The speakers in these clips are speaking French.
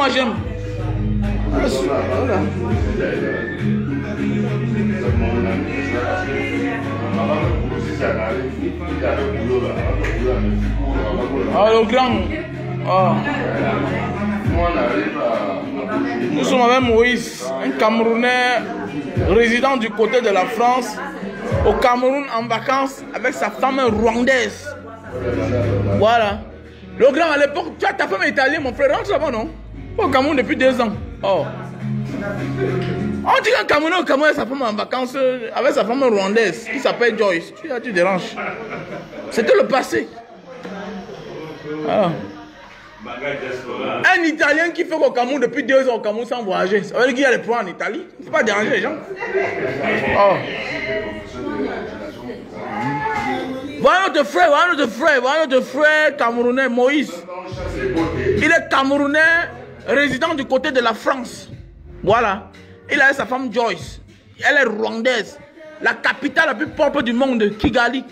Moi j'aime. Ah, le grand. Ah. Nous sommes avec Moïse, un Camerounais résident du côté de la France, au Cameroun en vacances avec sa femme rwandaise. Voilà. Le grand à l'époque, tu as ta femme italienne, mon frère, rentre là-bas, non? Au Cameroun depuis deux ans. Oh. On dit qu'un Camerounais au Cameroun sa femme en vacances avec sa femme rwandaise qui s'appelle Joyce. Tu, tu déranges. C'était le passé. Ah. Un Italien qui fait au Cameroun depuis deux ans au Cameroun sans voyager. Ça veut dire qu'il y a les points en Italie. Il faut pas déranger les gens. Oh. Voilà notre frère, voilà notre frère, voilà notre frère camerounais Moïse. Il est camerounais, résident du côté de la France. Voilà. Il a sa femme Joyce. Elle est rwandaise. La capitale la plus propre du monde, Kigali.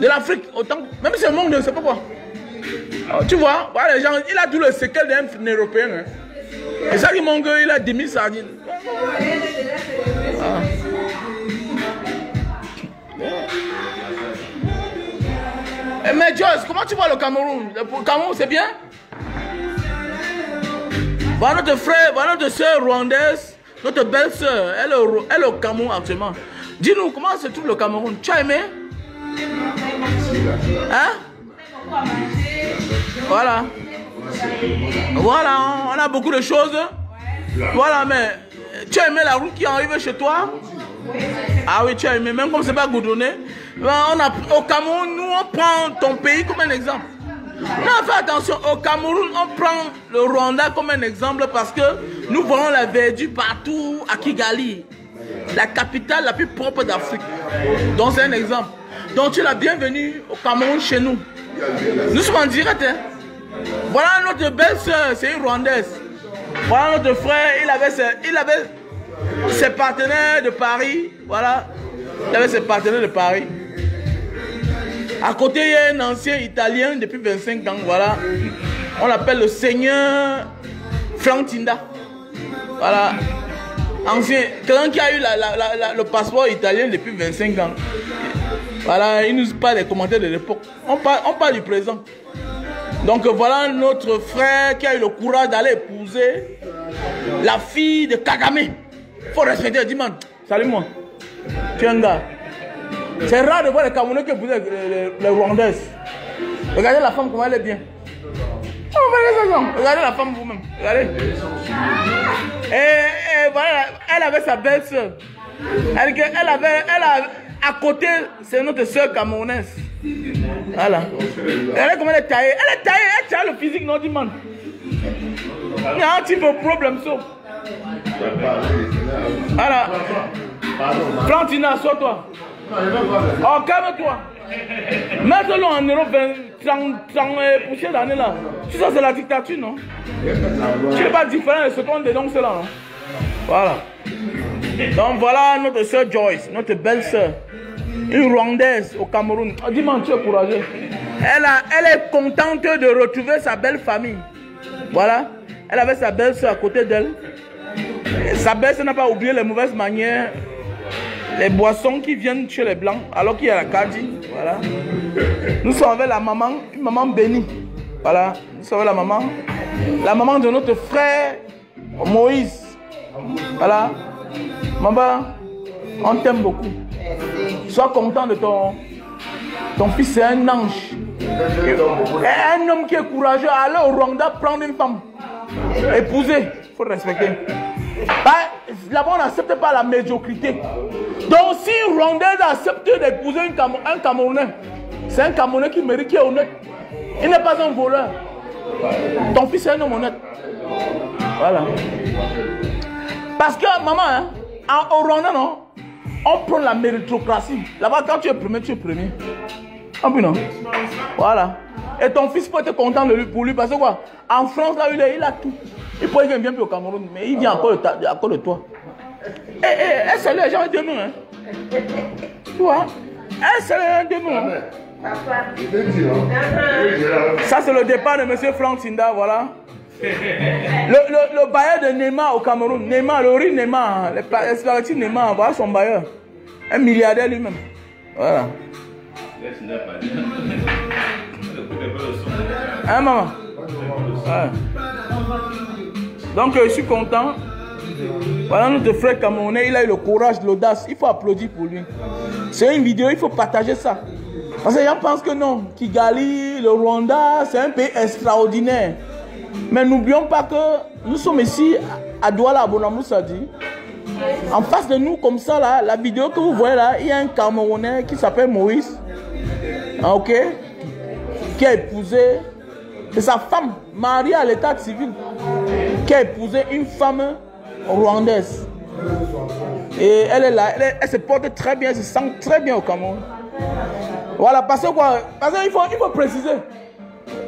De l'Afrique, autant. Même si le monde, ne sais pas quoi. Oh, tu vois, voilà les gens, il a tout le séquel d'un Européen. Hein. Et ça qui manque, il a 10 000 sardines. Ah. Mais Joyce, comment tu vois le Cameroun? Le Cameroun, c'est bien? Voilà notre frère, voilà notre soeur rwandaise, notre belle-sœur, elle, elle, est au Cameroun actuellement. Dis-nous, comment se trouve le Cameroun? Tu as aimé? Hein? Voilà. Voilà, on a beaucoup de choses. Voilà, mais tu as aimé la route qui arrive chez toi? Ah oui, tu as aimé, même comme c'est pas goudronné. On a, au Cameroun, nous, on prend ton pays comme un exemple. Non, fais attention, au Cameroun, on prend le Rwanda comme un exemple parce que nous voyons la verdure partout à Kigali, la capitale la plus propre d'Afrique. Donc c'est un exemple. Donc tu es la bienvenue au Cameroun chez nous. Nous sommes en direct. Hein? Voilà notre belle-sœur, c'est une Rwandaise. Voilà notre frère, il avait, ses, il avait ses partenaires de Paris. Voilà, il avait ses partenaires de Paris. À côté, il y a un ancien Italien depuis 25 ans. Voilà, on l'appelle le Seigneur Frantinda. Voilà, ancien, quelqu'un qui a eu le passeport italien depuis 25 ans. Voilà, il nous parle des commentaires de l'époque. On parle, du présent. Donc voilà notre frère qui a eu le courage d'aller épouser la fille de Kagame. Faut respecter, dis man, salut moi. Un gars. C'est rare de voir les Camerounais qui épousent les, les, les, Rwandaises. Regardez la femme comment elle est bien. Oh, regardez la femme vous-même. Regardez. Et, voilà, elle avait sa belle-sœur. Elle, elle avait, elle a, à côté, c'est notre soeur camerounaise. Voilà. Regardez comment elle est taillée. Elle est taillée, elle tient le physique, non, du man. Il y a un peu de problème, ça. Voilà. Plantina, sois-toi. Oh, calme-toi. Mets-le en euro 30, 30 poussières d'année là. Tu sais, c'est la dictature, non? Tu n'es pas différent de ce qu'on dénonce là, non Voilà. Donc voilà notre soeur Joyce, notre belle-sœur. Une Rwandaise au Cameroun. Oh, Dis-moi, tu es courageux. Elle, a, elle est contente de retrouver sa belle famille. Voilà. Elle avait sa belle-sœur à côté d'elle. Sa belle-sœur n'a pas oublié les mauvaises manières, les boissons qui viennent chez les Blancs, alors qu'il y a la Kadi. Voilà. Nous sommes avec la maman, une maman bénie. Voilà. Nous sommes avec la maman. La maman de notre frère Moïse. Voilà. Maman, on t'aime beaucoup. Sois content de ton, ton fils, c'est un ange. Un homme qui est courageux, aller au Rwanda prendre une femme, épouser, il faut respecter. Bah, Là-bas, on n'accepte pas la médiocrité. Donc, si Rwandais accepte d'épouser un Camerounais, c'est un Camerounais qui mérite, qui est honnête. Il n'est pas un voleur. Ton fils est un homme honnête. Voilà. Parce que, maman, hein, au Rwanda, non, on prend la méritocratie. Là-bas, quand tu es premier, tu es premier. Ah non Voilà. Et ton fils peut être content de lui, pour lui parce que quoi? En France, là, il, est, il a tout. Il pourrait bien plus au Cameroun, mais il vient encore à cause de toi. Eh, eh, c'est les gens de nous, hein. Tu vois les gens de nous. Hein? Ça, c'est le départ de M. Franck Sinda, voilà. Le, le, le bailleur de Neymar au Cameroun, Neymar, le riz Neymar, les Neymar, voilà son bailleur. Un milliardaire lui-même. Voilà. Hein, maman? Ouais. Donc, je suis content. Voilà notre frère camerounais, il a eu le courage, l'audace. Il faut applaudir pour lui. C'est une vidéo, il faut partager ça. Parce que les gens pensent que non, Kigali, le Rwanda, c'est un pays extraordinaire. Mais n'oublions pas que nous sommes ici à Douala, à dit. En face de nous, comme ça, là, la vidéo que vous voyez là, il y a un Camerounais qui s'appelle Moïse. Ah, ok? Qui a épousé. Sa femme, mariée à l'état civil, qui a épousé une femme rwandaise. Et elle est là, elle, se porte très bien, elle se sent très bien au Cameroun. Voilà, parce que quoi Parce qu'il faut, il faut préciser.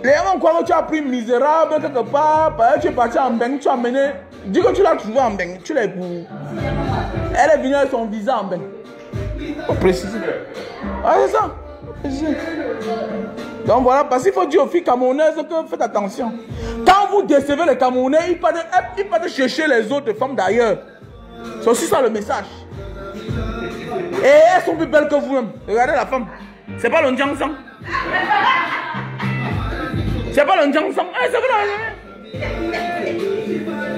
Les gens croient tu as pris misérable quelque part, tu es parti en Beng, tu as amené. Dis que tu l'as trouvé en Beng, tu l'as épousé. Elle est venue avec son visa en Beng. Faut préciser. Ça. Donc voilà, parce qu'il faut dire aux filles camerounaises que faites attention. Quand vous décevez les Camerounais, ils partent, ils chercher les autres femmes d'ailleurs. C'est aussi ça le message. Et elles sont plus belles que vous-même. Regardez la femme. C'est pas le Sang. C'est pas le Sang. Eh, c'est vrai.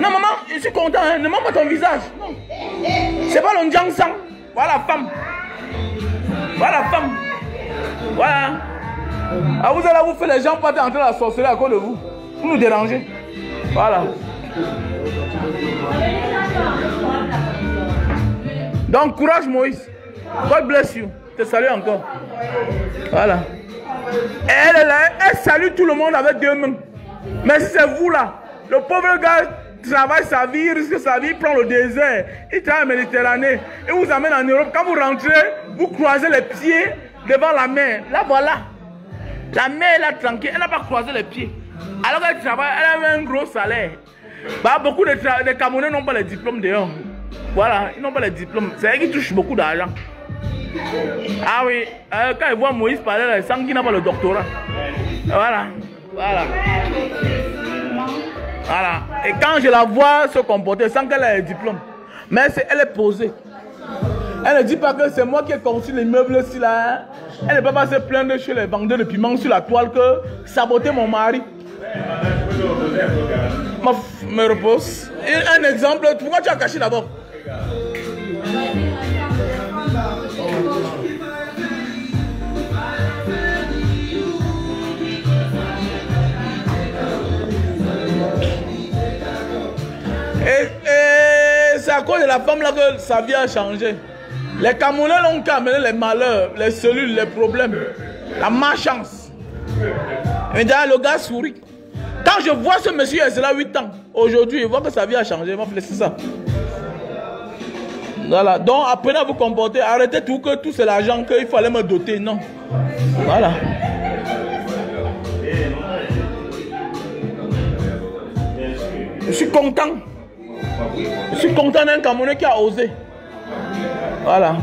Non, maman, je suis content. Hein. Ne montre pas ton visage. Non. C'est pas le Sang. Voilà la femme. Voilà la femme. Voilà. Ah, vous allez vous faire les gens partir entrer la sorcellerie à cause de vous. Vous nous dérangez. Voilà. Donc, courage Moïse. God bless you. Te salue encore. Voilà. elle est là, elle salue tout le monde avec deux mains. Mais c'est vous là, le pauvre gars travaille sa vie, risque sa vie, prend le désert, il travaille en Méditerranée, et vous amène en Europe. Quand vous rentrez, vous croisez les pieds devant la mer. Là, voilà. La mer est là tranquille, elle n'a pas croisé les pieds. Alors qu'elle travaille, elle a un gros salaire. Bah, beaucoup de, de Camerounais n'ont pas les diplômes dehors. Voilà, ils n'ont pas les diplômes. C'est eux qui touchent beaucoup d'argent. Ah oui, euh, quand ils voient Moïse parler, ils sentent qu'il n'a pas le doctorat. Voilà, voilà. Voilà. Et quand je la vois se comporter, sans qu'elle ait le diplôme, mais elle est posée. Elle ne dit pas que c'est moi qui ai conçu l'immeuble ici là. Hein. Elle ne peut pas se plaindre chez les vendeurs de piment sur la toile que saboter mon mari. Me repose. Un exemple, pourquoi tu as caché d'abord? Et, c'est à cause de la femme là que sa vie a changé. Les Camerounais n'ont qu'à amener les malheurs, les cellules, les problèmes, la malchance. Et le gars sourit. Quand je vois ce monsieur, il a 8 ans. Aujourd'hui, il voit que sa vie a changé. Il c'est ça. Voilà. Donc, apprenez à vous comporter. Arrêtez tout que tout c'est l'argent qu'il fallait me doter. Non. Voilà. Je suis content. Je suis content d'un Camerounais qui a osé. Voilà.